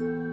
Yeah!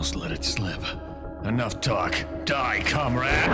Almost let it slip. Enough talk. Die, comrade!